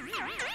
Here, here, here.